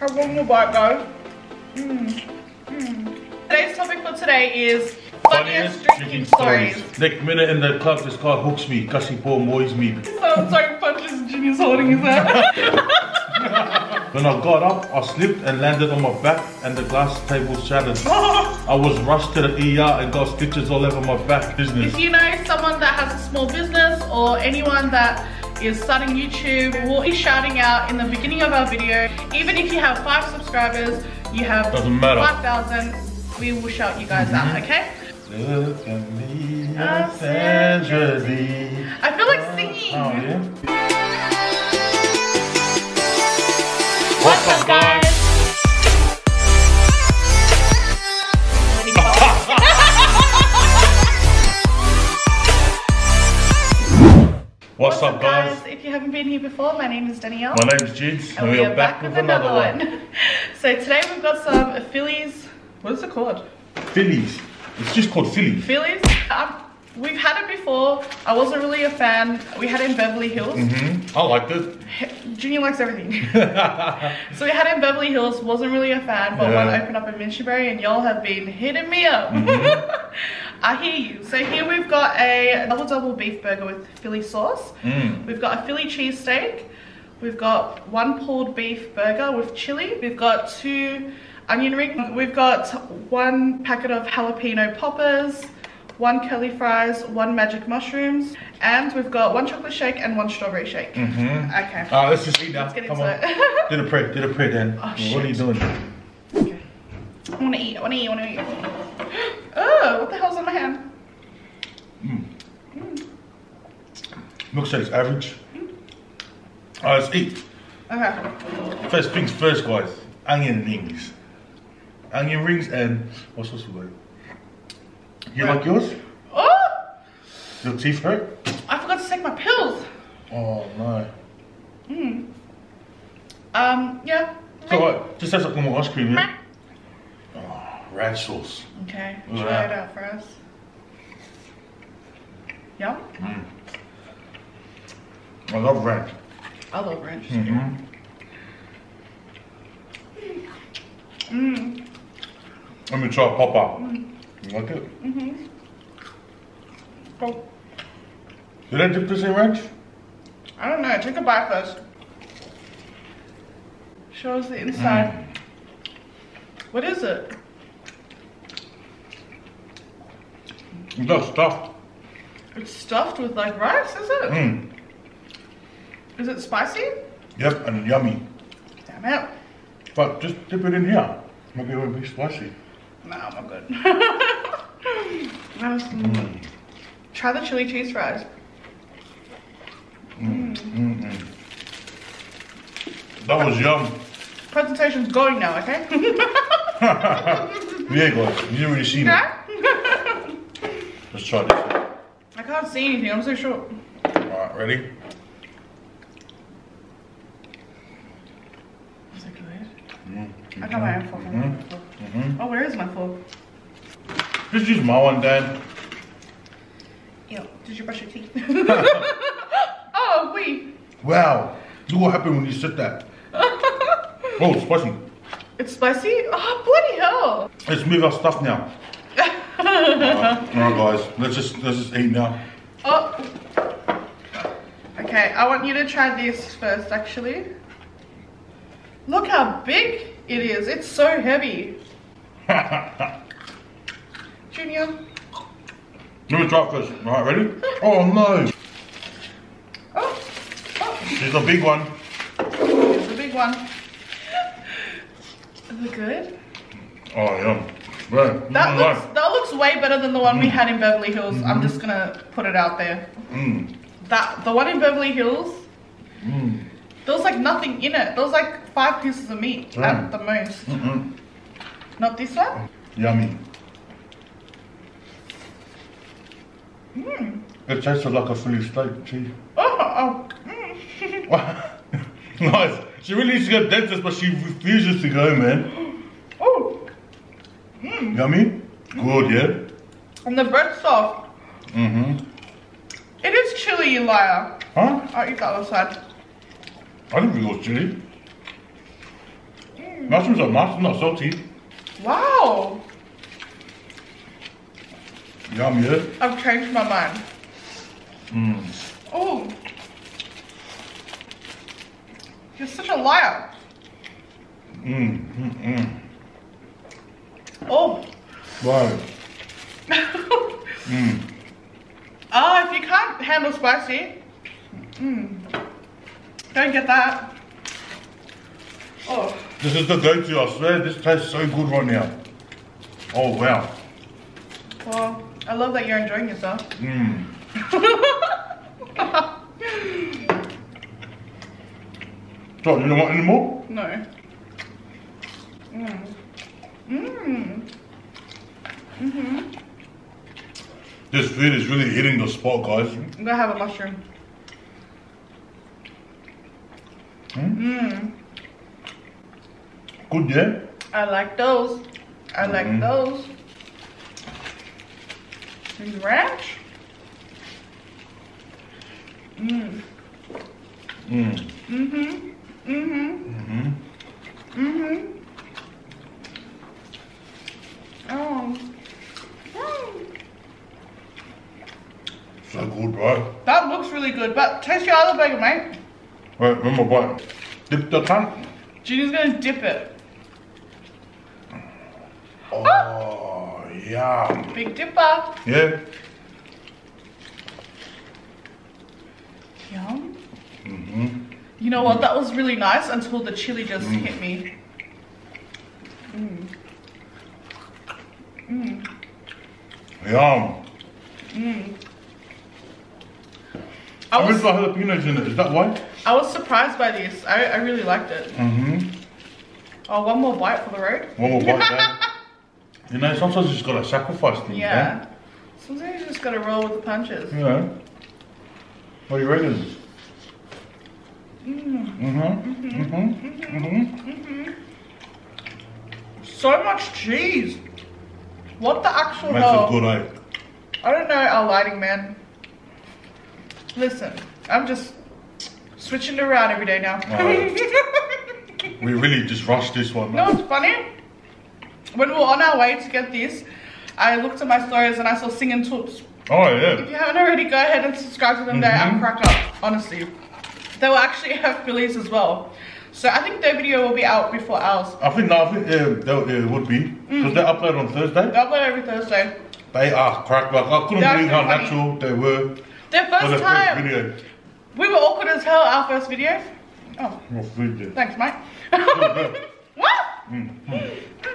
Have one more bite, guys. Mm. Mm. Today's topic for today is funniest, drinking, stories. Next minute in the club, this guy hooks me, Gussie Paul moys me. So sorry, punches Junior's holding his head. When I got up, I slipped and landed on my back and the glass table shattered. I was rushed to the ER and got stitches all over my back. Business. if you know someone that has a small business or anyone that is starting YouTube, we'll be shouting out in the beginning of our video. Even if you have five subscribers, you have 5,000, we will shout you guys out, mm-hmm. okay? Look at me, Sandra Dee. I feel like singing. Oh, yeah? What's up, guys? What's, up, guys? If you haven't been here before, my name is Danielle. My name's Jids, and we are back with another one. so today we've got some Phillies. What is it called? Phillies. It's just called Phillies. Phillies. we've had it before. I wasn't really a fan. We had it in Beverly Hills. Mm-hmm. I liked it. Junior likes everything. so we had it in Beverly Hills. Wasn't really a fan, but one Yeah. opened up in Minchinbury, and y'all have been hitting me up. Mm-hmm. I hear you. So here we've got a double double beef burger with Philly sauce. Mm. We've got a Philly cheesesteak. We've got one pulled beef burger with chili. We've got two onion rings. We've got one packet of jalapeno poppers, one curly fries, one magic mushrooms, and we've got one chocolate shake and one strawberry shake. Mm-hmm. Okay. Alright, let's just eat now. Let's get Come into on. it. do the prayer, do the prayer then. Oh, what are you doing? okay. I wanna eat, I wanna eat, I wanna eat. Oh, what the hell's on my hand? Mm. Mm. Milkshake's average. Mm. Alright, let's eat. Okay. First things first, guys. Onion rings. Onion rings and what's this about? You Right. like yours? Oh! Your teeth hurt? I forgot to take my pills. Oh no. Hmm. Um, yeah. It's alright. Just have some more ice cream, yeah? Oh, rat sauce. Okay, Yeah. try it out for us. Yum. I love ranch. I love ranch. Mm-hmm. Mm. Let me try Popeye. You like it? Mm-hmm. Oh, Did I dip this in ranch? I don't know. Take a bite first. Show us the inside. Mm. What is it? It's does stuff. It's stuffed with like rice, is it? Mm. Is it spicy? Yep, and yummy. Damn it. But just dip it in here. Maybe it won't be spicy. No, I'm not good. Nice. Mm. Try the chili cheese fries. Mm-mm. That was yum. Presentation's going now, okay? Yeah, guys, you didn't really see me. Let's try this. I can't see anything. I'm so short. Alright, ready? Is it good? Mm. I got my own fork. I got my fork. Mm-hmm. Oh, where is my fork? Just use my one, Dan. Ew, did you brush your teeth? oh, wait. Wow. Look what happened when you said that. Oh, it's spicy. It's spicy? Oh, bloody hell. Let's move our stuff now. Alright, guys. Let's just let's just eat now. Oh. Okay, I want you to try this first, actually. Look how big it is. It's so heavy. Junior. Let me try first. Alright, ready? Oh no. Oh. Oh. Here's a big one. Here's a big one. Is it good? Oh yeah. Right. That mm, looks that looks way better than the one we had in Beverly Hills. I'm just gonna put it out there. Mm. That the one in Beverly Hills, Mm. there was like nothing in it. There was like five pieces of meat Mm. at the most. Mm-mm. Not this one. Yummy. Mm. It tasted like a Philly steak, cheese. Oh, oh. Mm. nice. She really needs to go to dentist, but she refuses to go, man. oh. Yummy? Good, yeah? And the bread's soft. Mm-hmm. It is chili, you liar. Huh? I'll eat the other side. I didn't think it was chili. Mushrooms are nice, not salty. Wow. Yum, yeah. I've changed my mind. Mm. Oh. You're such a liar. Mm, mm, mm. Oh. Wow. Mm. Ah, if you can't handle spicy, mm, don't get that. Oh. This is the go-to, I swear. This tastes so good right now. Oh, wow. Well, I love that you're enjoying yourself. Mm. So, you don't want any more? No. Mmm. Mmm. Mm-hmm. This food is really hitting the spot, guys. I'm gonna have a mushroom. Mmm. Good, yeah? I like those. I like Mhm. those. And ranch? Mmm. Mm. Mm-hmm. Mm-hmm. Mm-hmm. Mm-hmm. Oh. Mm. So good, bro. That looks really good, but taste your other burger, mate. Wait, one more bite. Dip the tongue. Ginny's gonna dip it. Oh, yum. Big dipper. Yeah? Yum. Mm-hmm. You know what? That was really nice until the chili just hit me. Mm. Mm. Yum. Mm. I was jalapenos in it. Is that why? I was surprised by this. I, I really liked it. Mm-hmm. Oh, one more bite for the road. One more bite. You know, sometimes you just gotta sacrifice things, Yeah. Sometimes you just gotta roll with the punches. yeah? Yeah. What do you reckon? Mm. Mm-hmm. Mm-hmm. Mm-hmm. So much cheese. What the actual Makes hell? it good, eh? I don't know our lighting, man. Listen, I'm just switching around every day now. We really just rushed this one. no, it's funny. When we were on our way to get this, I looked at my stories and I saw Singing Toots. Oh, yeah. If you haven't already, go ahead and subscribe to them. They Mhm. are crack up, honestly. They will actually have Phillies as well. So I think their video will be out before ours. I think, no, I think uh, they uh, would be. Because they upload on Thursday. They upload every Thursday. They are crack. Like, I couldn't believe how funny. natural they were Their first their first video. We were awkward as hell our first video. Oh, thanks, mate. yeah. what? Yeah,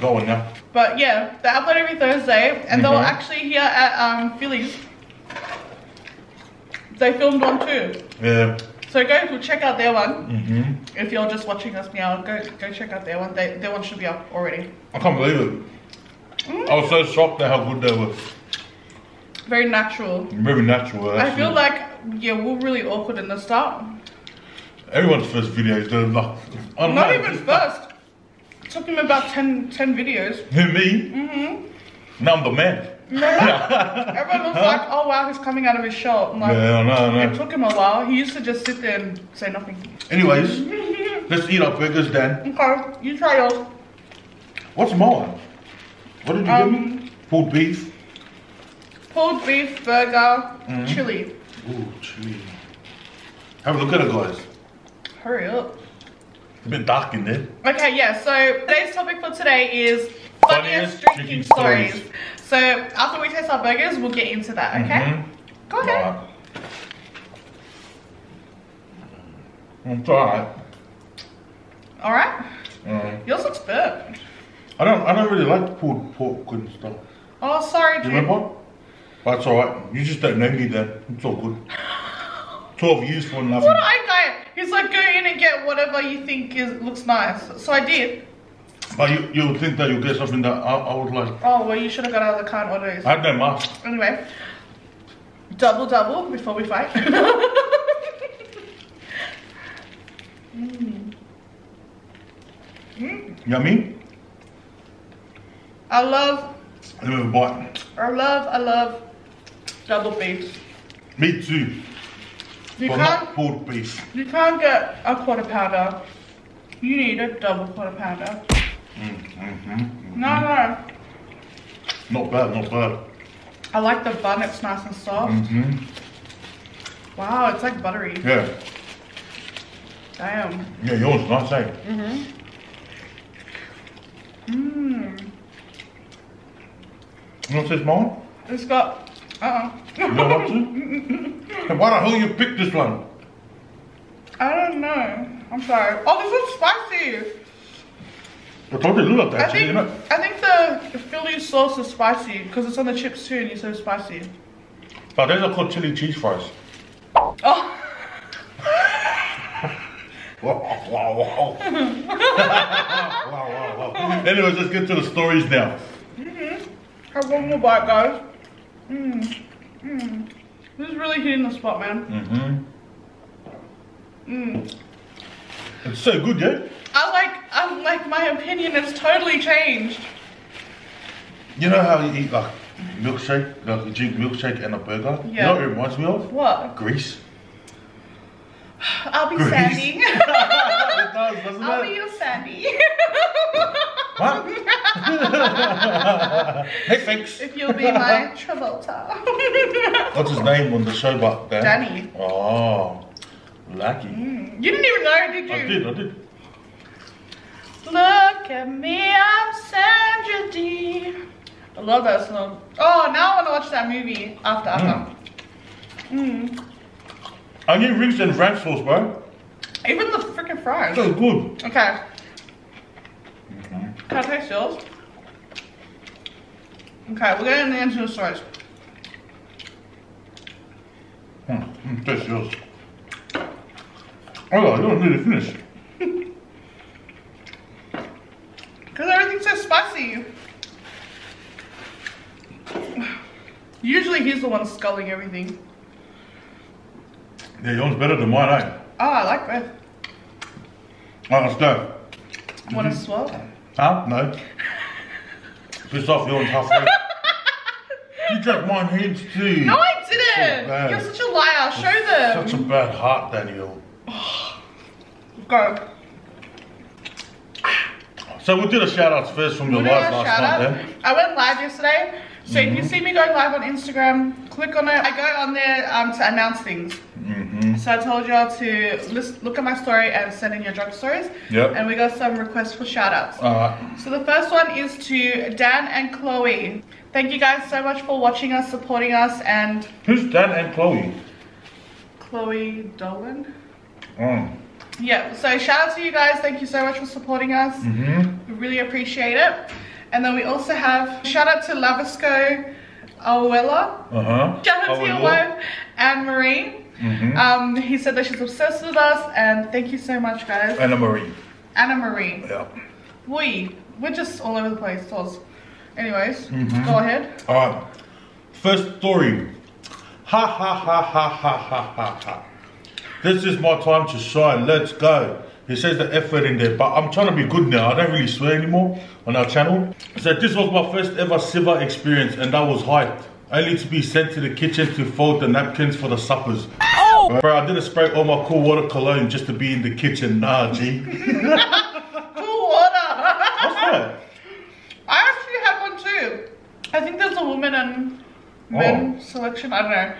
go on now. But yeah, they upload every Thursday, and they were actually here at um, Phillies. They filmed one too. Yeah. So go check out their one. Mm-hmm. If you're just watching us now, go go check out their one. They, their one should be up already. I can't believe it. I was so shocked at how good they were. Very natural. Very natural. I feel like yeah, we're really awkward in the start. everyone's first videos, they're like, don't know, even first. It took him about 10, 10 videos. Who, me? Mm-hmm. Now I'm the man. Everyone was like, oh wow, he's coming out of his shell. I'm like, Yeah, know, I It took him a while. He used to just sit there and say nothing. Anyways, let's eat our burgers, Dan. Okay, you try yours. What's mine? What did you Um, give me? Pulled beef. Pulled beef burger, Mhm. chili. Ooh, chili. Have a look at it, guys. Hurry up. It's a bit dark in there. Okay, yeah, so today's topic for today is Funniest funniest drinking, stories. stories. So after we taste our burgers, we'll get into that, okay? Mhm. Go ahead. Right. It's alright. Alright? Mm. Yours looks burnt. I don't I don't really like pulled pork and stuff. Oh, sorry, You remember? That's alright. You just don't know me then. It's all good. 12 years for nothing. What I guy? He's like, go in and get whatever you think is looks nice. So I did. But you, you would think that you'll get something that I, I would like. Oh, well, you should have got out of the car and ordered this. I no mask. Anyway, double double before we fight. mm. Mm. Yummy? I love, Let me have. I love, I love double beef. Me too. You but can't, not pulled beef. you can't get a quarter pounder You need a double quarter pounder. Mm-hmm. No, no. Not bad, not bad. I like the bun, it's nice and soft. Mm-hmm. Wow, it's like buttery. Yeah. Damn. Yeah, yours nice, eh? Mm-hmm. Mmm. Want this mine? It's got, uh-uh. You don't want to? Then why the hell you picked this one? I don't know. I'm sorry. Oh, this one's spicy. I told you, look at I that, think you know? I think the Philly sauce is spicy because it's on the chips too, and you said spicy. But these are called chili cheese fries. Oh, Wow, wow, wow. wow, wow, wow. Anyways, let's get to the stories now. Mm-hmm. have one more bite, guys. Mmm, mmm. This is really hitting the spot, man. Mm-hmm. Mmm. It's so good, yeah? I like, I like my opinion has totally changed. You know how you eat like milkshake, like you drink milkshake and a burger? You Yeah. know what it reminds me of? What? Grease. I'll be Grease. Sandy. it does, doesn't I'll it? be your Sandy. What? hey, thanks. if you'll be my Travolta. What's his name on the show, but Dan? Danny. Oh, lucky. Mm. You didn't even know, did you? I did, I did. Look at me, I'm Sandra Dee. I love that song. Oh, now I want to watch that movie after after. Mm. Onion rings and ranch sauce, bro. Even the freaking fries. So good. Okay. Can I taste yours? Okay, we're getting into the stories. Mm, mm, taste yours. Oh, you don't need to finish. Because everything's so spicy. Usually he's the one sculling everything. Yeah, yours better than mine, eh? Oh, I like both. Alright, let's go. Want Mm-hmm. to swirl? Huh? No. Piss off yours halfway. you drank mine heaps too. No, I didn't. bad. You're such a liar. Show them. Such a bad heart, Daniel. Go. So we'll do the shout outs first from your live last night, then. I went live yesterday. So if Mm-hmm. you see me going live on Instagram, click on it. I go on there um, to announce things. Mm-hmm. So I told y'all to list, look at my story and send in your drug stories. Yep. And we got some requests for shout outs. Alright. So the first one is to Dan and Chloe. Thank you guys so much for watching us, supporting us, and Who's Dan and Chloe? Chloe Dolan. Mm. Yeah, so shout out to you guys. Thank you so much for supporting us. Mm-hmm. We really appreciate it. And then we also have shout out to Lavisco Awela. Uh-huh. Shout out to your wife, Anne Marie. Mm-hmm. Um, he said that she's obsessed with us, and thank you so much, guys. Anna Marie. Anna Marie. Yeah. We. We're just all over the place, Toz. Anyways, Mm-hmm. go ahead. Alright. First story. Ha ha ha ha ha ha ha ha. This is my time to shine. Let's go. He says the F word in there, but I'm trying to be good now. I don't really swear anymore on our channel. So this was my first ever Siva experience, and that was hyped. Only to be sent to the kitchen to fold the napkins for the suppers. Oh! Bro, I didn't spray all my cool water cologne just to be in the kitchen. Nah, G. Cool water. What's that? I actually have one too. I think there's a woman and men oh. selection. I don't know.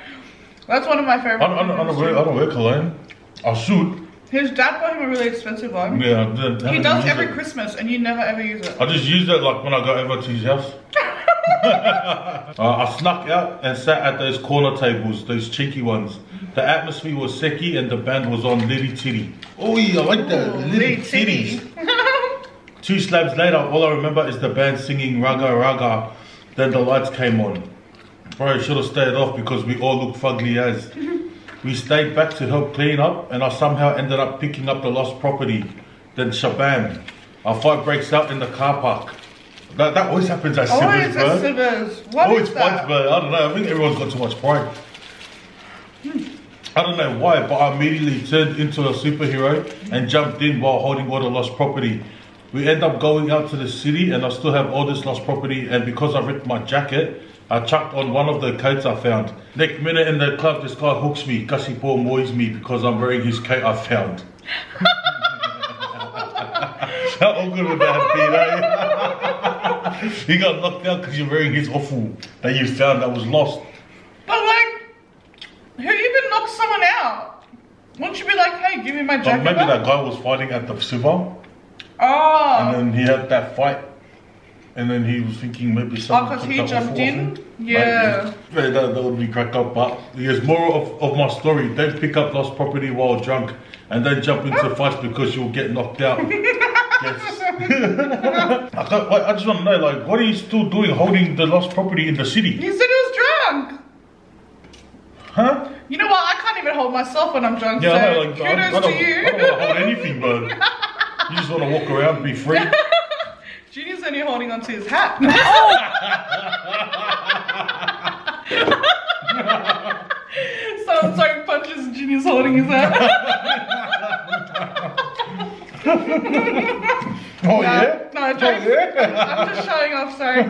That's one of my favorite. I don't, I don't, I don't, wear, I don't wear cologne. I should. His dad bought him a really expensive one. Yeah, I I He does every it. Christmas, and you never ever use it. I just used it like when I go over to his house. uh, I snuck out and sat at those corner tables, those cheeky ones. The atmosphere was secky and the band was on Litty Titty. Oh yeah, I like that. Litty Titties. Titty. Two slabs later, all I remember is the band singing Raga Raga. Then the lights came on. Bro, should have stayed off because we all looked fugly as. We stayed back to help clean up, and I somehow ended up picking up the lost property. Then shabam, a fight breaks out in the car park. That, that always happens at Always Sivers, at bro. Sivers. What Always is that? but I don't know. I think everyone's got too much pride. I don't know why, but I immediately turned into a superhero and jumped in while holding all the lost property. We end up going out to the city, and I still have all this lost property. And because I ripped my jacket, I chucked on one of the coats I found. Next minute in the club, this guy hooks me, Gussie Paul moys me because I'm wearing his coat I found. How awkward would that be, eh? he got knocked out because you're wearing his awful that you found that was lost. But like, who even knocks someone out? Wouldn't you be like, hey, give me my But jacket maybe back? that guy was fighting at the Siva, Oh, and then he had that fight, and then he was thinking maybe oh, someone because he jumped in? Yeah. Maybe. Yeah, that, that would be crack up. But there's more of, of my story. Don't pick up lost property while drunk, and then jump into fights because you'll get knocked out. yes. I, I just want to know, like, what are you still doing holding the lost property in the city? He said he was drunk. Huh? You know what? I can't even hold myself when I'm drunk. Yeah, so I know, like, kudos I, I, don't, I you. don't want to hold anything, but you just want to walk around, and be free. Junior's only holding onto his hat. Someone throwing punches and Junior's holding his hat. Oh, yeah? No, Oh, don't. yeah? I'm just showing off, sorry.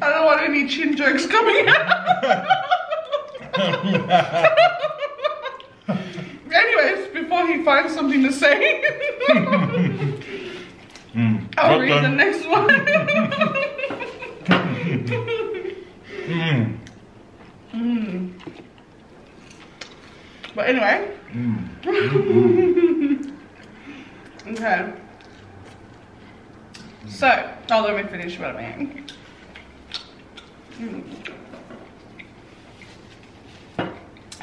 I don't want any chin jokes coming out. Anyways, before he finds something to say, I'll Well read the next one. Mm. Mm. But anyway. okay. So, oh, let me finish what I mean. Mm.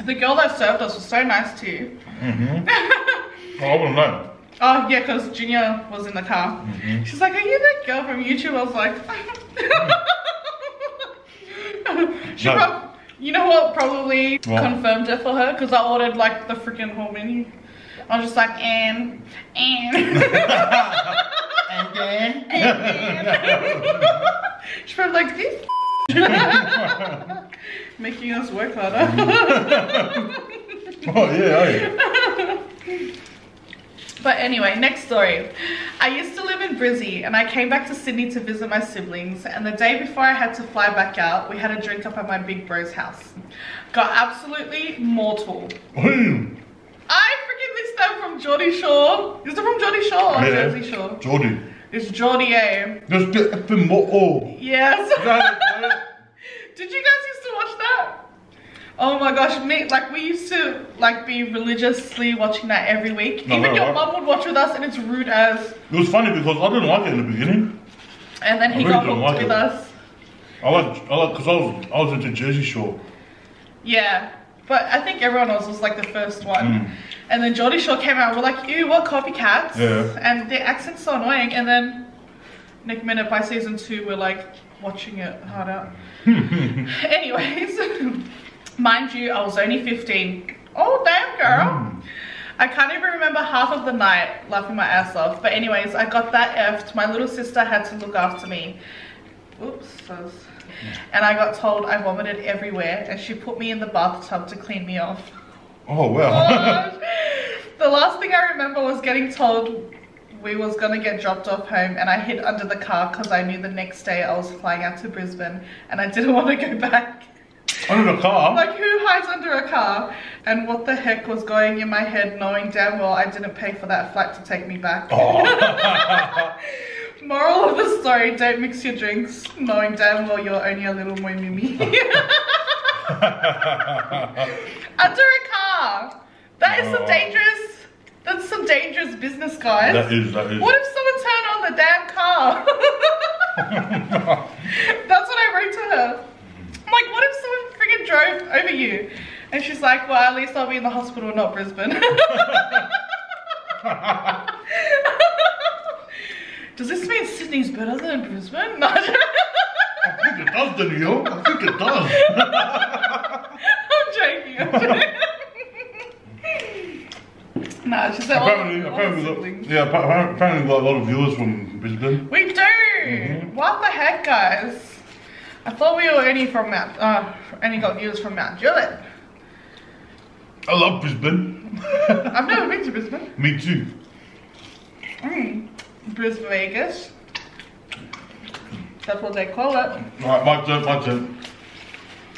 The girl that served us was so nice to you. Mm-hmm. Oh, I to know. Oh yeah, because Junior was in the car. She's like, "Are you that girl from YouTube?" I was like, she No. you know what? Probably What? confirmed it for her because I ordered like the freaking whole menu. I was just like, and and And then? she's probably like this. Making us work harder. Oh, yeah, oh, hey. But anyway, next story. I used to live in Brizzy and I came back to Sydney to visit my siblings. And the day before I had to fly back out, we had a drink up at my big bro's house. Got absolutely mortal. I freaking mixed that from Geordie Shore. Is it from Geordie Shore or Yeah. Jersey Shore? Geordie. It's Geordie A. Effing more. Yes. Did you guys used to watch that? Oh my gosh, me like we used to like be religiously watching that every week. No, Even no, your what? mum would watch with us and it's rude as It was funny because I didn't like it in the beginning. and then he really got hooked like with it. us. I like, I like, because I was, I was into Jersey Shore. Yeah. But I think everyone else was like the first one. Mm. And then Geordie Shore came out, we're like, ew, what copycats? Yeah. And their accent's so annoying. And then Nick minute by season two, we're like watching it harder. Anyways, mind you, I was only 15. Oh, damn, girl. Mm. I can't even remember half of the night laughing my ass off. But anyways, I got that effed. My little sister had to look after me. Oops. And I got told I vomited everywhere and she put me in the bathtub to clean me off. Oh, wow. The last thing I remember was getting told we was gonna get dropped off home and I hid under the car because I knew the next day I was flying out to Brisbane and I didn't want to go back. Under the car. Like who hides under a car? And what the heck was going in my head knowing damn well I didn't pay for that flight to take me back. Oh. Moral of the story, don't mix your drinks knowing damn well you're only a little moi mimi. under a car. That is some Oh. dangerous, that's some dangerous business guys. that is, that is. What if someone turned on the damn car? That's what I wrote to her. I'm like, what if someone freaking drove over you? And she's like, well, at least I'll be in the hospital, not Brisbane. Does this mean Sydney's better than Brisbane? No, I think it does, Danielle. I think it does. I'm joking. I'm joking. Nah, she said all- apparently, apparently, yeah, appa- apparently, got a lot of viewers from Brisbane. We do. What the heck, guys? I thought we were only from Mount. Uh, only got viewers from Mount Druitt. I love Brisbane. I've never been to Brisbane. Me too. Mm. Brisbane Vegas. That's what they call it. Alright, my turn, my turn.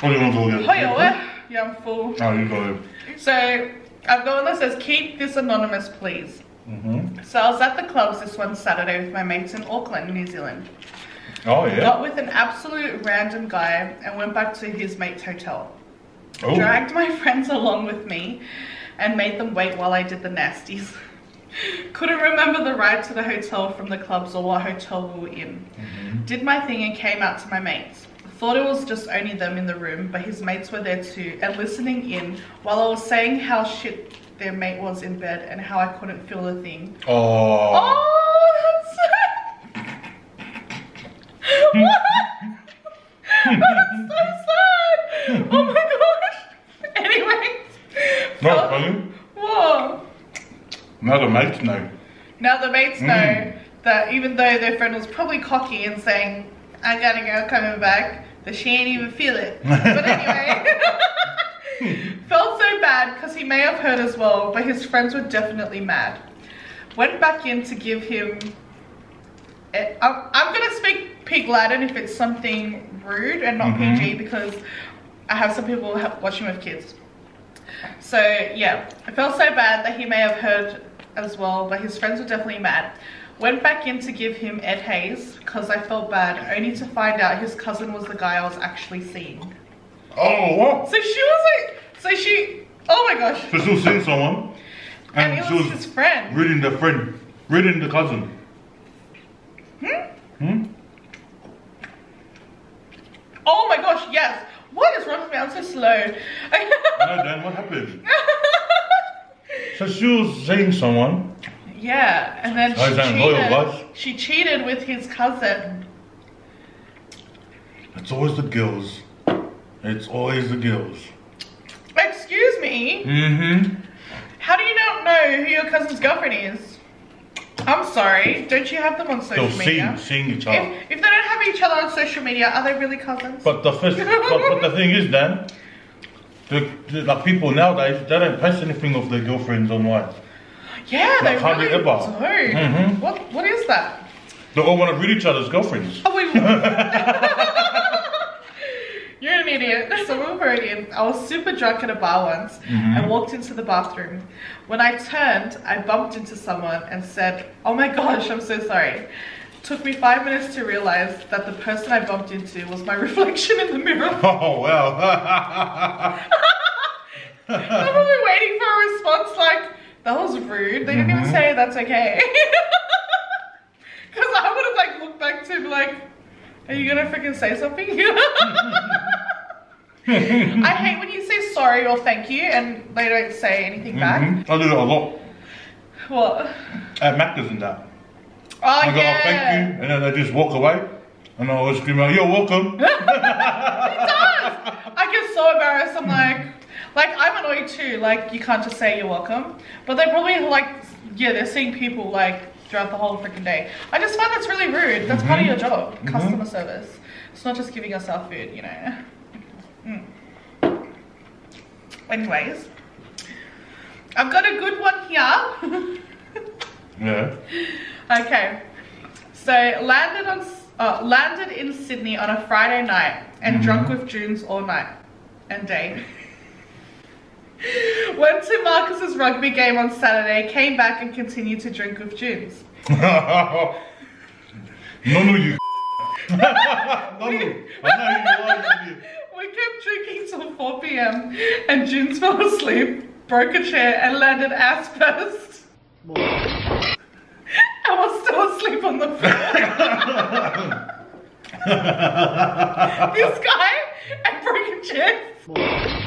What do you want to go again? Hoyoe. Yeah, I'm full. Oh, you go. So I've got one that says, keep this anonymous, please. Mm-hmm. So I was at the clubs this one Saturday with my mates in Auckland, New Zealand. Oh yeah. Got with an absolute random guy and went back to his mate's hotel. Oh. Dragged my friends along with me and made them wait while I did the nasties. Couldn't remember the ride to the hotel from the clubs or what hotel we were in. Mm-hmm. Did my thing and came out to my mates. Thought it was just only them in the room, but his mates were there too and listening in while I was saying how shit their mate was in bed and how I couldn't feel a thing. Oh. Oh, that's what? That's so sad. Oh my gosh. Anyway. Not funny. Whoa. Now the mates know. Now the mates know Mm. that even though their friend was probably cocky and saying, I gotta go, coming back, that she ain't even feel it. But anyway. Felt so bad because he may have heard as well, but his friends were definitely mad. Went back in to give him. eh, I'm, I'm gonna speak pig Latin if it's something rude and not Mhm. PG because I have some people watching with kids. So yeah, I felt so bad that he may have heard as well, but his friends were definitely mad. Went back in to give him Ed Hayes because I felt bad, only to find out his cousin was the guy I was actually seeing. Oh what? So she was like, so she, oh my gosh, So she was seeing someone, and, and, it she was was his friend. reading the friend, reading the cousin. Hmm? Hmm? Oh my gosh, yes. What is wrong with me? I'm so slow. Know, Dan. What happened? So she was seeing someone. Yeah, and then Oh, she is that loyal, cheated. She cheated with his cousin. It's always the girls. It's always the girls. Excuse me. Mm-hmm. How do you not know who your cousin's girlfriend is? I'm sorry. Don't you have them on social They'll media? see, seeing each other. If, if they don't have each other on social media, are they really cousins? But the first, but, but the thing is, Dan, the, the like people nowadays they don't post anything of their girlfriends online. Yeah, they Like hardly really ever. do. Mhm. What What is that? They all want to read each other's girlfriends. Oh, wait. You're an idiot. So we were in. I was super drunk at a bar once. I walked into the bathroom. When I turned, I bumped into someone and said, "Oh my gosh, I'm so sorry." Took me five minutes to realize that the person I bumped into was my reflection in the mirror. Oh well. I'm probably waiting for a response like, "That was rude." They didn't even Mhm. say that's okay. Because I would have like looked back to be like, "Are you gonna freaking say something?" I hate when you say sorry or thank you and they don't say anything back. Mhm. I do that a lot What? at Macca's and that. Oh I go, yeah. oh, thank you, and then they just walk away, and I always scream out, "You're welcome." I get so embarrassed. I'm like, like I'm annoyed too. Like you can't just say you're welcome, but they probably like, yeah, they're seeing people like throughout the whole freaking day. I just find that's really rude. That's part of your job, Mhm. customer service. It's not just giving us our food, you know. Mm. Anyways, I've got a good one here. yeah. Okay, so landed on uh, landed in Sydney on a Friday night and drunk with Junz all night and day. Went to Marcus's rugby game on Saturday, came back and continued to drink with Junz. no, no, you. no, no. I know you are. You. We kept drinking till 4 p.m. and Junz fell asleep, broke a chair and landed ass first. I was still asleep on the floor. this guy and broken chairs.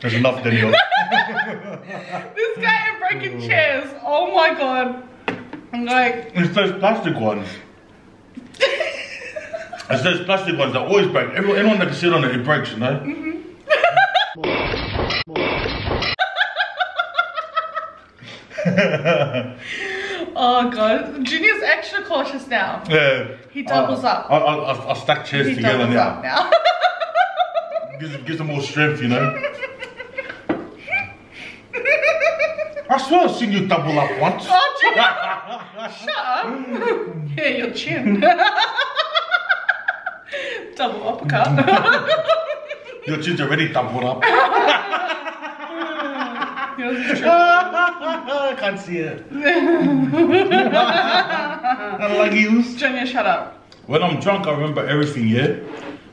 There's enough, Daniel. This guy and broken chairs. Oh my god. I'm like, It's those plastic ones. It's those plastic ones that always break. Everyone, anyone that can sit on it, it breaks, you know? Mm-hmm. oh god. Junior's extra cautious now. Yeah. He doubles I- up. I, I, I, stack chairs He together now. up now. Gives, gives them more strength, you know? I swear I've seen you double up once. oh, Junior! Shut up. Yeah, your chin. Double uppercut. Your chin's already doubled up. I can't see it. Like you. Junior, shut up. When I'm drunk, I remember everything, yeah?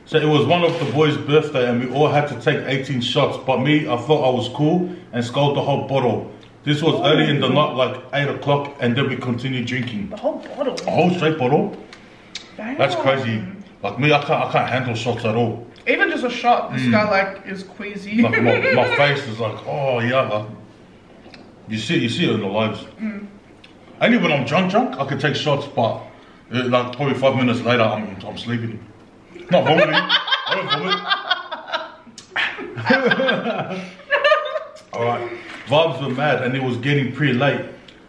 So it was one of the boys' birthday and we all had to take 18 shots, but me, I thought I was cool and sculled the whole bottle. This was early in the night, like 8 o'clock, and then we continued drinking. The whole bottle. A whole straight bottle? Damn. That's crazy. Like me, I can't, I can't handle shots at all. Even just a shot, this guy like is queasy. Like my, my face is like, oh yeah. like- you see, you see it in the lives. Only when I'm drunk, drunk, I can take shots, but uh, like probably five minutes later, I'm, I'm sleeping. Not vomiting. I don't vomit. Alright, vibes were mad and it was getting pretty late.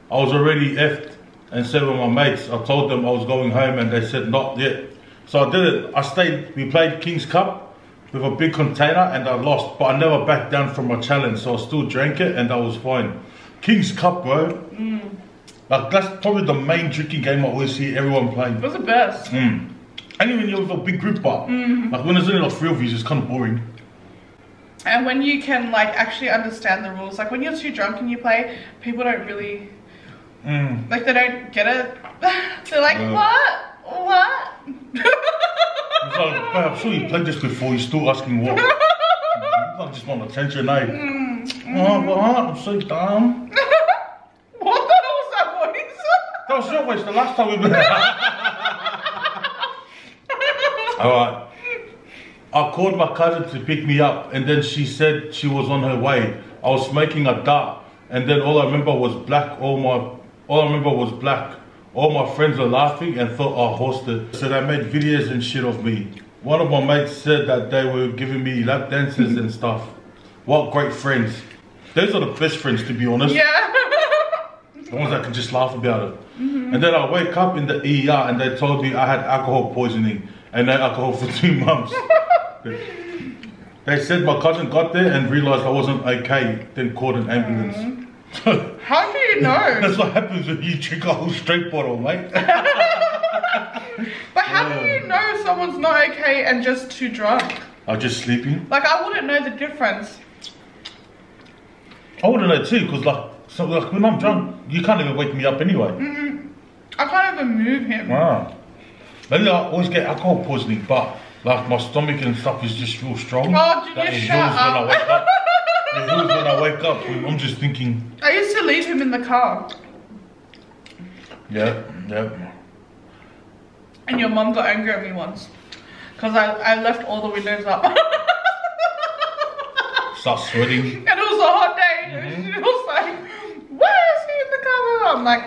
I was already effed and said with my mates, I told them I was going home and they said not yet. So I did it. I stayed, we played King's Cup with a big container and I lost, but I never backed down from my challenge, so I still drank it and I was fine. King's Cup, bro. Like that's probably the main drinking game I always see everyone playing. That's the best. Mm. And when you're with a big group, but like when there's only like three of you, it's kind of boring. And when you can like actually understand the rules, like when you're too drunk and you play, people don't really Mm. like they don't get it. They're like, Yeah. what? What? I'm sure you played this before. You're still asking what? I just want attention, eh? Oh, what? I'm so dumb. what the hell was that voice? That was your voice the last time we met. Alright. I called my cousin to pick me up and then she said she was on her way. I was smoking a dart and then all I remember was black. All my all I remember was black. All my friends were laughing and thought I horsed it. So they made videos and shit of me. One of my mates said that they were giving me lap dances and stuff. What great friends. Those are the best friends to be honest. yeah. The ones that can just laugh about it. And then I wake up in the ER and they told me I had alcohol poisoning and no alcohol for two months. They said my cousin got there and realized I wasn't okay, then called an ambulance. Mm. How do you know? That's what happens when you drink a whole straight bottle, mate. But how do you know someone's not okay and just too drunk? I'm just sleeping. Like I wouldn't know the difference. I wouldn't know too, because like, so like when I'm drunk, you can't even wake me up anyway. Mm-hmm. I can't even move him. Ah. Wow. Maybe I always get alcohol poisoning, but like my stomach and stuff is just real strong. Oh, did That you shut heals when I up? wake up. It heals when I wake up. I'm just thinking, I used to leave him in the car, yeah, yeah. and your mum got angry at me once because I, I left all the windows up. Start sweating. And it was a hot day. And she was like, why is he in the car? I'm like,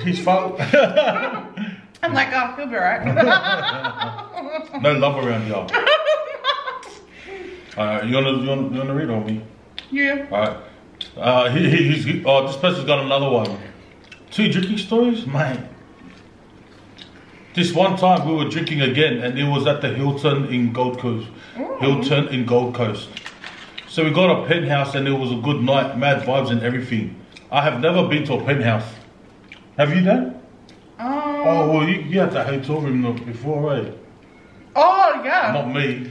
He's fine. I'm like, oh, he'll be alright. no love around here. Alright, you wanna, you wanna, you wanna read on me? yeah. Alright. Uh, he, he, he's, he, oh, this person's got another one. Two drinking stories? Mate. This one time we were drinking again and it was at the Hilton in Gold Coast. Hilton in Gold Coast. So we got a penthouse and it was a good night, mad vibes and everything. I have never been to a penthouse. Have you done? Oh, well, you, you had that hotel him though before, right? oh, yeah. Not me.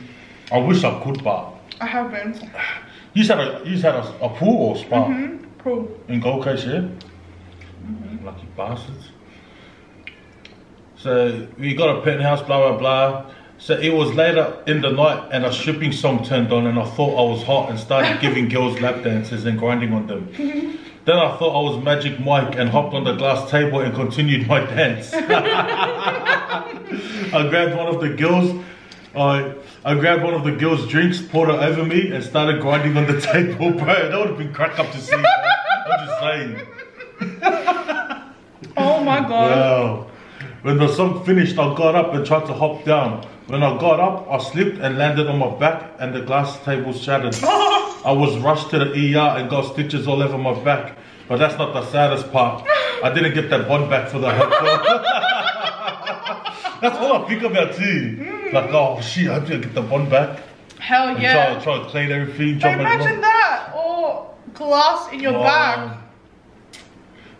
I wish I could, but I have been. you had a you had a, a pool or spa Hmm? Cool. in Gold Coast, yeah? Lucky bastards. So we got a penthouse, blah blah blah. So it was later in the night, and a stripping song turned on, and I thought I was hot and started giving girls lap dances and grinding on them. Then I thought I was Magic Mike and hopped on the glass table and continued my dance. I grabbed one of the girls. I I grabbed one of the girls' drinks, poured it over me, and started grinding on the table, bro. That would have been crack up to see. bro. I'm just saying. Oh my god. Wow. When the song finished, I got up and tried to hop down. When I got up, I slipped and landed on my back, and the glass table shattered. I was rushed to the ER and got stitches all over my back. But that's not the saddest part. I didn't get that bond back for the hotel. that's all I think about too. Like, oh shit, I I get the bond back. Hell And yeah. try, try to clean everything. But imagine that. Or glass in your Wow. back.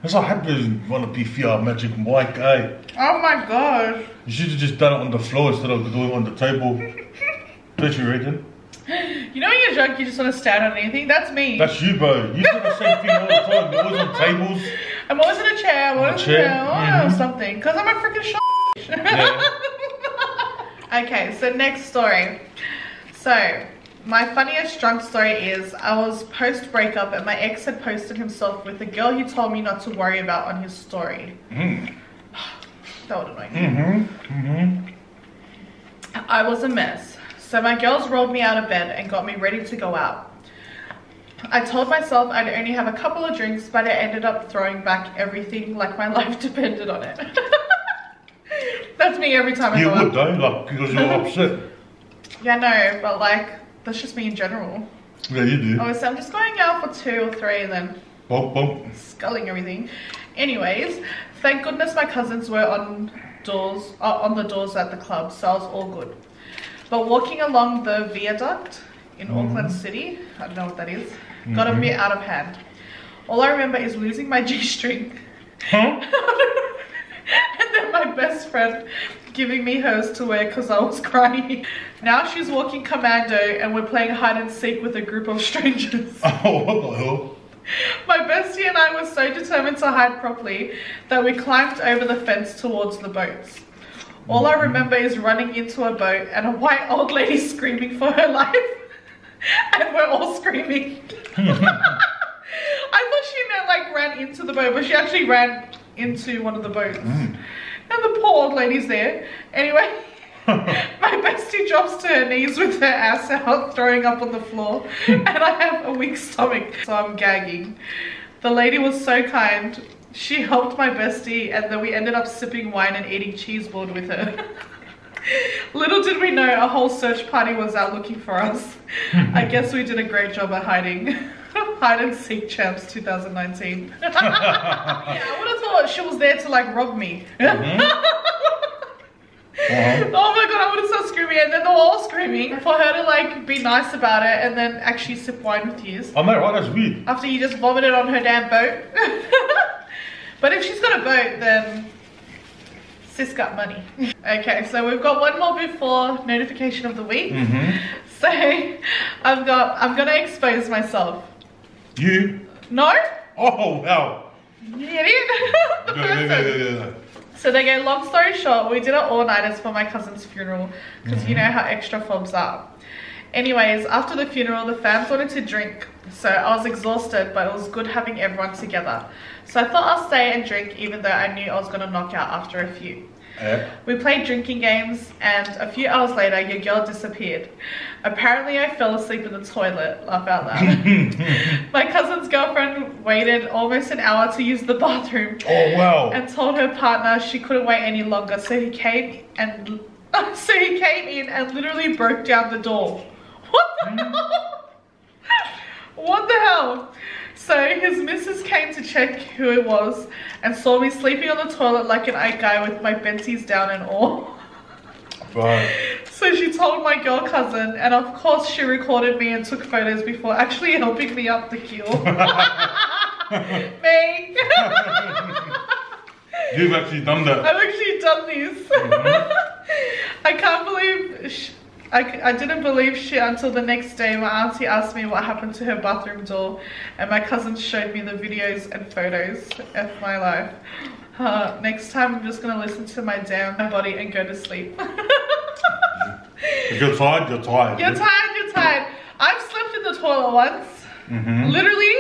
That's what happens when you want to be magic Mike, eh? Oh my gosh. You should have just done it on the floor instead of doing it on the table. Don't you reckon? You know when you're drunk, you just want to stand on anything? That's me. That's you, bro. You do the same thing all the time. You're always on tables. I'm always in a chair, I'm always in a chair, chair, oh, mhm. something. Because I'm a freaking shit. Yeah. Okay, so next story. So, my funniest drunk story is I was post breakup and my ex had posted himself with a girl he told me not to worry about on his story. Mm. That would annoy me. Mm-hmm. Mm-hmm. I was a mess. So my girls rolled me out of bed and got me ready to go out. I told myself I'd only have a couple of drinks, but I ended up throwing back everything like my life depended on it. That's me every time I You go would out. though, like because you're upset. Yeah, no, but like that's just me in general. Yeah, you do. Oh, so I'm just going out for two or three and then Bump, bump. sculling everything. Anyways, thank goodness my cousins were on doors uh, on the doors at the club, so I was all good. But walking along the viaduct in mm-hmm. Auckland City, I don't know what that is, got a mm-hmm. bit out of hand. All I remember is losing my G-string Huh? and then my best friend giving me hers to wear because I was crying. Now she's walking commando and we're playing hide and seek with a group of strangers. Oh, what the hell? My bestie and I were so determined to hide properly that we climbed over the fence towards the boats. All I remember is running into a boat and a white old lady screaming for her life. and we're all screaming. I thought she meant like ran into the boat, but she actually ran into one of the boats. Mm. And the poor old lady's there. Anyway, my bestie drops to her knees with her ass out, throwing up on the floor, and I have a weak stomach, so I'm gagging. The lady was so kind. She helped my bestie, and then we ended up sipping wine and eating cheese board with her. Little did we know a whole search party was out looking for us. I guess we did a great job at hiding. Hide and seek champs 2019. yeah, I would have thought she was there to like rob me. Uh-huh. Oh my god, I would have started screaming and then they were all screaming for her to like be nice about it and then actually sip wine with you I know, right? That's weird. after you just vomited on her damn boat. But if she's got a boat, then sis got money. okay, so we've got one more before notification of the week. Mm-hmm. So I've got, I'm gonna expose myself. You? No? Oh, wow. You idiot. the Yeah, yeah, person. yeah, yeah. So they go, long story short, we did it all nighters for my cousin's funeral because you know how extra fobs are. Anyways, after the funeral, the fans wanted to drink, so I was exhausted, but it was good having everyone together. So I thought I'll stay and drink, even though I knew I was gonna knock out after a few. Yeah. We played drinking games, and a few hours later, your girl disappeared. Apparently, I fell asleep in the toilet. Laugh out loud. My cousin's girlfriend waited almost an hour to use the bathroom Oh, wow. and told her partner she couldn't wait any longer. So he came and so he came in and literally broke down the door. What the hell? Hmm? What the hell? So his missus came to check who it was and saw me sleeping on the toilet like an eight guy with my benties down and all. Right. So she told my girl cousin, and of course she recorded me and took photos before actually helping me up the queue. me. You've actually done that. I've actually done this. Believe. Sh- I, I didn't believe shit until the next day. My auntie asked me what happened to her bathroom door, and my cousin showed me the videos and photos. of my life. Uh, next time, I'm just gonna listen to my damn body and go to sleep. If you're tired, you're tired. You're tired, you're tired. I've slept in the toilet once. Mm-hmm. Literally,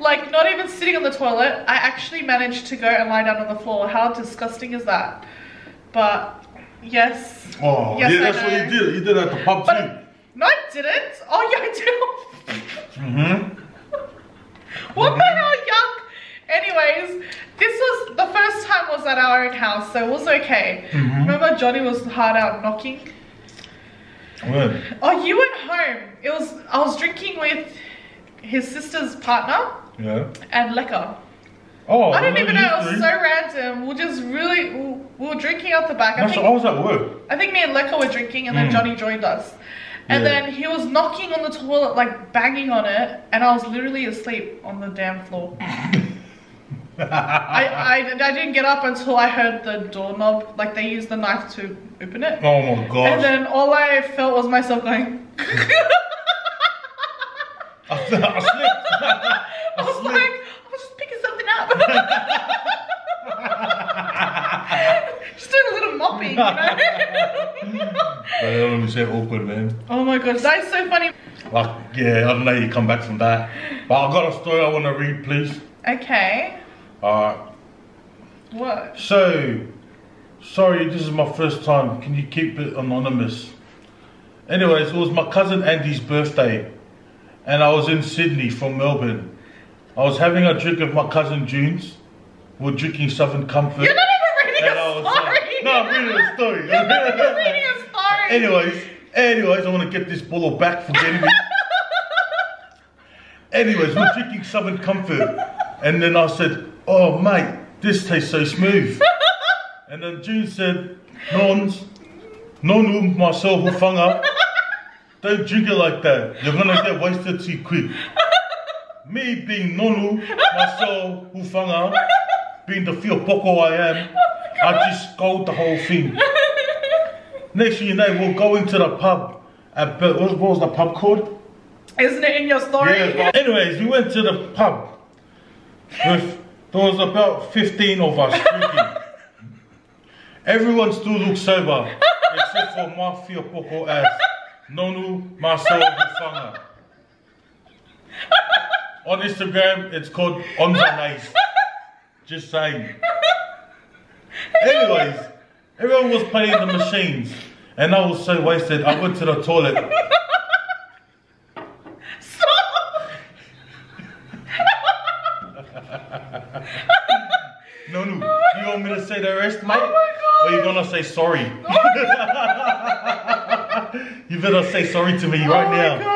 like not even sitting on the toilet. I actually managed to go and lie down on the floor. How disgusting is that? But yes. Oh, Yes, yeah, I that's what you did. You did it at the pub But too. no, I didn't. Oh yeah, I did. Mm-hmm. what the hell, yuck. Anyways, this was the first time was at our own house, so it was okay. Mhm. Remember Johnny was hard out knocking? When? Oh, you went home. It was I was drinking with his sister's partner Yeah. and Lecker. Oh, I don't even know. It was so random. We're just really we we were drinking out the back. I That's- think I was at work. I think me and Lecker were drinking, and then Mm. Johnny joined us. And Yeah. then he was knocking on the toilet, like banging on it, and I was literally asleep on the damn floor. I, I, I didn't get up until I heard the doorknob, like they used the knife to open it. Oh my god. And then all I felt was myself going. I, I. I was like, I was just picking something up. just doing a little mopping, you know? I don't understand awkward, man. oh my gosh, that is so funny. Like, yeah, I don't know you come back from that. But I got a story I want to read, please. Okay. Alright. What? So, sorry, this is my first time. Can you keep it anonymous? Anyways, it was my cousin Andy's birthday, and I was in Sydney from Melbourne. I was having a drink with my cousin Junz. We're drinking Southern Comfort. You're not even reading a story. like- no, I'm reading a story. You're not even reading a story. anyways, anyways, I want to get this bottle back for getting me. anyways, we're drinking Southern Comfort, and then I said, "Oh, mate, this tastes so smooth." and then June said, "Nons, nonu um myself hufanga. Don't drink it like that. You're gonna get wasted too quick." Me being nonu myself hufanga, being the feel boko I am, oh I just scold the whole thing. Next thing you know, we'll go into the pub. At, what, was the pub called? Isn't it in your story? Yeah, anyways, we went to the pub. With, there was about 15 of us drinking. Everyone still looks sober, except for my Fia Poko ass. Nonu Marcel Bufanga. On Instagram, it's called Onzanais. Just saying. Anyways, everyone was playing the machines, and I was so wasted. I went to the toilet. No, no. You want me to say the rest, mate? Oh my God. Or you gonna say sorry? Oh you better say sorry to me right oh now.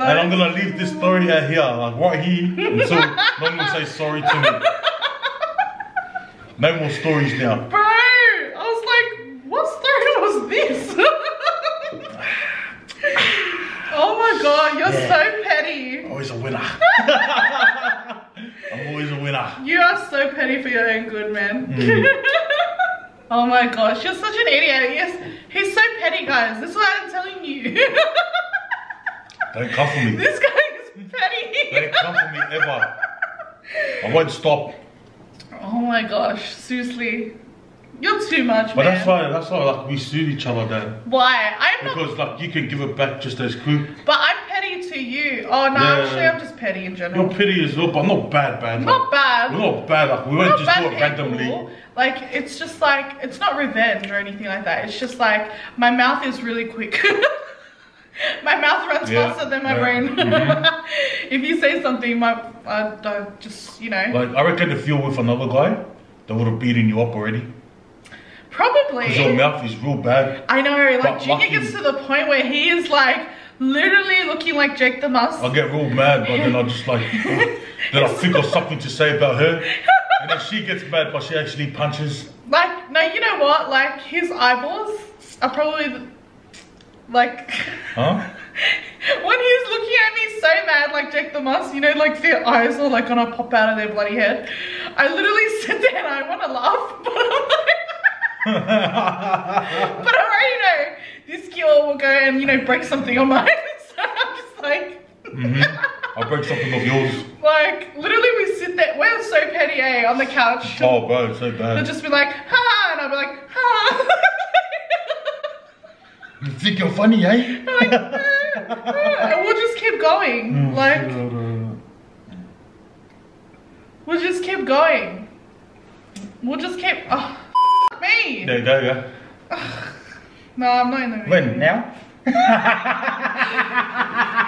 And I'm gonna leave this story out here, like right here, until no one say sorry to me. No more stories now. Bro, I was like, what story was this? oh my god, you're Yeah. so petty. Always a winner. I'm always a winner. You are so petty for your own good, man. Mm. oh my gosh, you're such an idiot. Yes, he's so petty, guys. This is what I'm telling you. Don't come for me. this guy is petty. Don't come for me ever. I won't stop. oh my gosh, seriously. You're too much, But man. that's why that's why like we suit each other then. Why? I'm not Because like you can give it back just as quick. But I'm petty to you. Oh no, Yeah. actually I'm just petty in general. You're pity as well, but not bad, bad. Not bad. We're not bad. Like we We're won't just do it randomly. Like it's just like it's not revenge or anything like that. It's just like my mouth is really quick. my mouth runs Yeah, faster than my yeah, brain. mhm. if you say something, my I don't just you know Like I reckon if you're with another guy, they would have beaten you up already. probably. Because your mouth is real bad. I know, like Junior gets to the point where he is like literally looking like Jake the Muss. I get real mad, but then I just like then I think of something to say about her. And then she gets mad, but she actually punches. Like, no, you know what? Like, his eyeballs are probably like Huh? when he's looking at me so mad, like Jack the Muss, you know, like their eyes are like gonna pop out of their bloody head. I literally sit there and I want to laugh, but I'm like, but I already know this girl will go and you know break something on mine. So I'm just like, hmm I'll break something of yours. like literally we sit there. We're so petty, eh, on the couch. Oh, bro, so They'll just be like, ha, and I'll be like, ha. You think you're funny, eh? like, "Uh, uh," and we'll just keep going. Like, we'll just keep going. We'll just keep. Oh, f- me. There you go, go. No, I'm not in the mood. When now?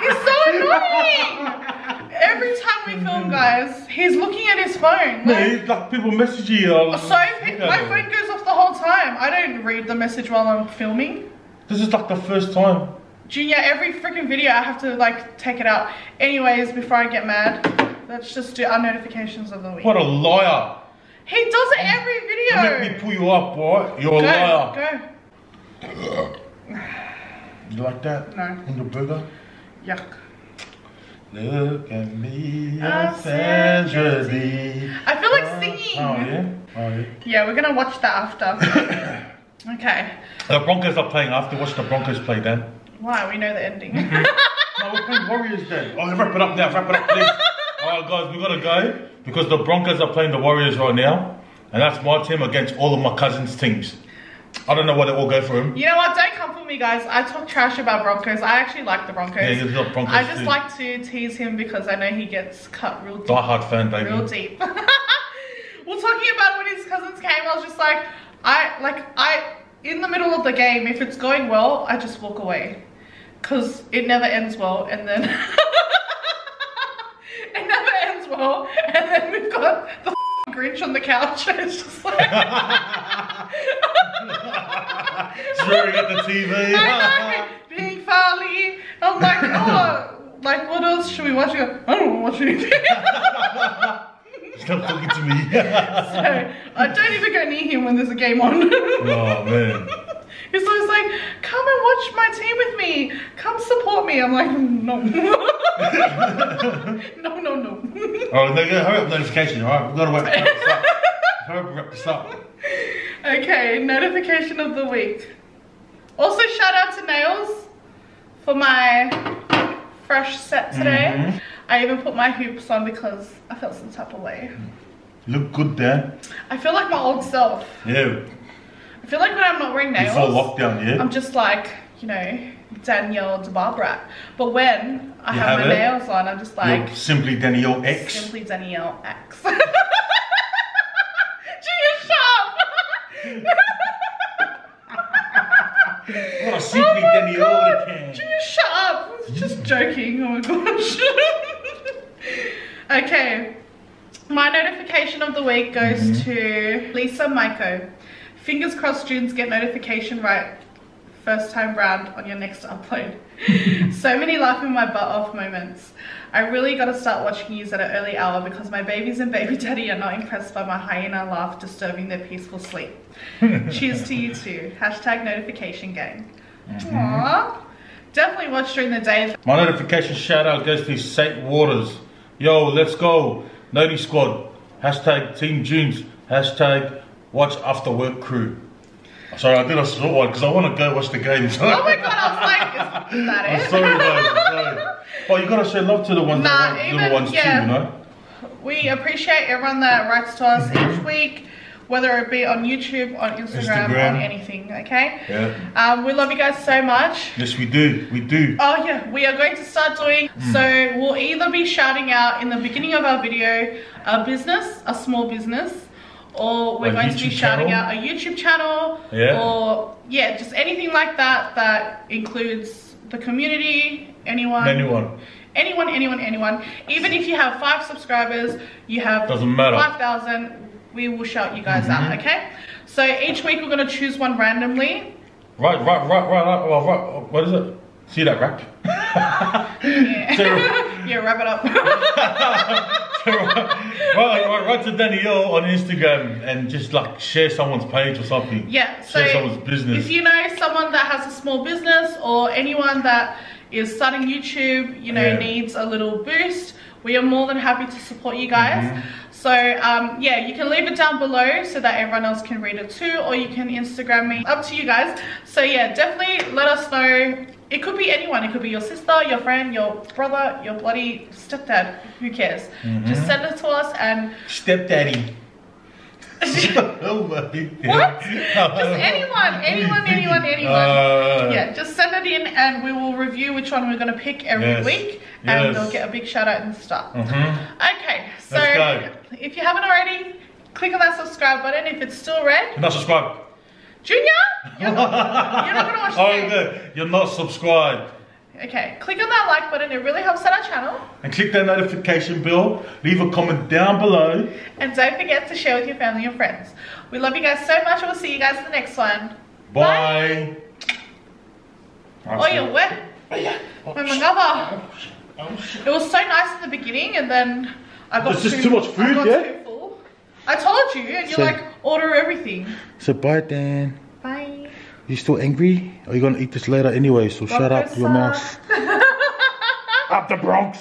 He's so annoying. Every time we film, guys, he's looking at his phone. No, Like, it's like people message you. I'll so my phone goes off the whole time. I don't read the message while I'm filming. This is like the first time. Junior, every freaking video I have to like take it out. Anyways, before I get mad, let's just do our notifications of the week. What a liar. He does it every video. Let me pull you up, boy. You're a Go, liar. go. You like that? No. On the burger? Yuck. Look at me, Ah, Sandra Dee. I feel like singing. Oh, yeah? Oh, yeah. Yeah, we're gonna watch that after. okay. The Broncos are playing. I have to watch the Broncos play then. Why? We know the ending. no, we're playing Warriors then. Oh, wrap it up now. Wrap it up, please. All right, guys, we gotta go because the Broncos are playing the Warriors right now, and that's my team against all of my cousins' teams. I don't know why they all go for him. You know what? Don't come for me, guys. I talk trash about Broncos. I actually like the Broncos. Yeah, he's got Broncos I just too. like to tease him because I know he gets cut real deep. Die hard fan, baby. Real deep. well, talking about when his cousins came, I was just like, I like I in the middle of the game. If it's going well, I just walk away because it never ends well, and then it never ends well, and then we've got the Grinch on the couch, and it's just like. Swearing at the TV. I know, Big Farley. I'm like, oh, like what else should we watch? Go, I don't want to watch anything. Stop talking to me. so I don't even go near him when there's a game on. oh man. He's always like, come and watch my team with me. Come support me. I'm like, no. no, no, no. Oh, they go, hurry up notification, alright? We've got to wrap this up. Hurry up and wrap this up. Okay, notification of the week. Also, shout out to Nails for my fresh set today. Mhm. I even put my hoops on because I felt some type of way. Look good, there. I feel like my old self. Yeah, I feel like when I'm not wearing nails, before lockdown, yeah? I'm just like, you know, Danielle de Barbara. But when I have, have my it? nails on, I'm just like, You're simply Danielle X. simply Danielle X. Shut up! What a simply oh Danielle can. Gee, shut up! I was just joking. Oh my gosh. okay. My notification of the week goes Mm-hmm. to Lisa Maiko. Fingers crossed students get notification right first time round on your next upload. so many laughing my butt off moments. I really gotta start watching news at an early hour because my babies and baby daddy are not impressed by my hyena laugh disturbing their peaceful sleep. Cheers to you too. Hashtag notification gang. Mm-hmm. Aww. Definitely watch during the day. My notification shout out goes to St. Waters. Yo, let's go. Noti Squad. Hashtag Team Junz. Hashtag Watch After Work Crew. Sorry, I did a short one because I want to go watch the games. Oh my god, I was like, is that it? I'm sorry, guys. Sorry. But you gotta show love to the ones Nah, that even- little ones yeah. too, you know? We appreciate everyone that writes to us each week, whether it be on YouTube, on Instagram, Instagram. on anything, okay? Yeah. Um, we love you guys so much. Yes, we do. We do. Oh yeah, we are going to start doing, Hmm. so we'll either be shouting out in the beginning of our video a business, a small business, or we're A going to be shouting channel? out a YouTube channel, Yeah. or yeah, just anything like that that includes the community, anyone, Anyone. anyone, anyone, anyone. Even if you have five subscribers, you have Doesn't matter. five thousand. We will shout you guys Mm-hmm. out, okay? So each week we're gonna choose one randomly. Right, right, right, right, right, right, right. What is it? See that rap? Yeah, Sarah. yeah wrap it up. right, right, right to Danielle on Instagram and just like share someone's page or something. Yeah, so Share someone's business. if you know someone that has a small business or anyone that is starting YouTube, you know, Yeah. needs a little boost, we are more than happy to support you guys. Mm-hmm. So um, yeah, you can leave it down below so that everyone else can read it too, or you can Instagram me. Up to you guys. So yeah, definitely let us know. It could be anyone. It could be your sister, your friend, your brother, your bloody stepdad. Who cares? Mm-hmm. Just send it to us and Stepdaddy. oh What? Just anyone, anyone, anyone, anyone. Uh, yeah, just send it in and we will review which one we're going to pick every Yes. week and Yes. they'll get a big shout out and stuff. mhm. Okay, so if you haven't already, click on that subscribe button. If it's still red, Not subscribed. Junior, you're not, you're not going to watch the Oh, game. no, you're not subscribed. Okay, click on that like button. It really helps out our channel. And click that notification bell. Leave a comment down below. And don't forget to share with your family and friends. We love you guys so much we'll see you guys in the next one. Bye. Oh, you're wet. Oh, My mother. oh, shit. It was so nice in the beginning, and then I got There's just too much I food, got yeah? too full. I told you, and you're like, order everything. So bye, Dan. Bye. You still angry? Are you gonna eat this later anyway? So shut up your mouth. Up the Bronx.